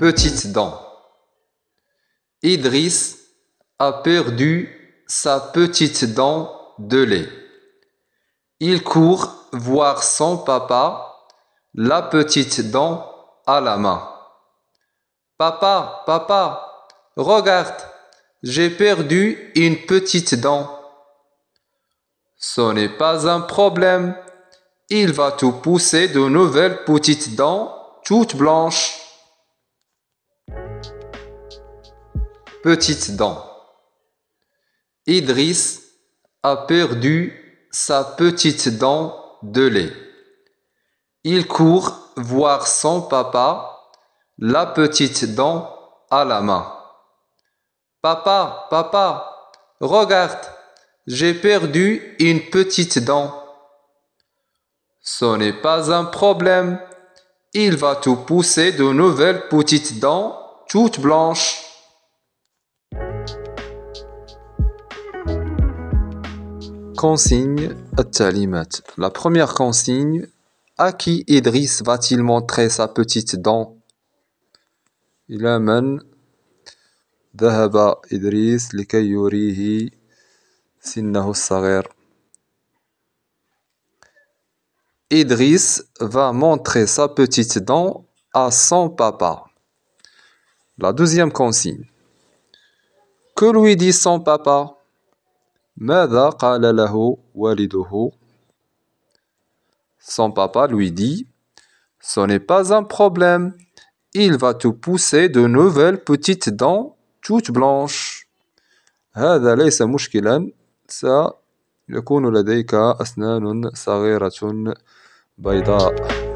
Petite dent. Idriss a perdu sa petite dent de lait. Il court voir son papa, la petite dent à la main. Papa, papa, regarde, j'ai perdu une petite dent. Ce n'est pas un problème. Il va te pousser de nouvelles petites dents toutes blanches. Petite dent. Idriss a perdu sa petite dent de lait. Il court voir son papa, la petite dent à la main. Papa, papa, regarde, j'ai perdu une petite dent. Ce n'est pas un problème. Il va te pousser de nouvelles petites dents toutes blanches. Consigne التعليمات La première consigne À qui Idriss va-t-il montrer sa petite dent إلى من ذهب إدريس لكي يريه سنه الصغير Idriss va montrer sa petite dent à son papa. La deuxième consigne. Que lui dit son papa ماذا قال له والده Son papa lui dit Ce n'est pas un problème. Il va te pousser de nouvelles petites dents toutes blanches. هذا ليس مشكلا سيكون لديك أسنان صغيرة بيضاء